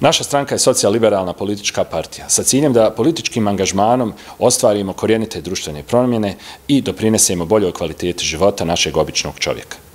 Naša stranka je socijaliberalna politička partija sa ciljem da političkim angažmanom ostvarimo korijenite društvene promjene i doprinesemo boljoj kvaliteti života našeg običnog čovjeka.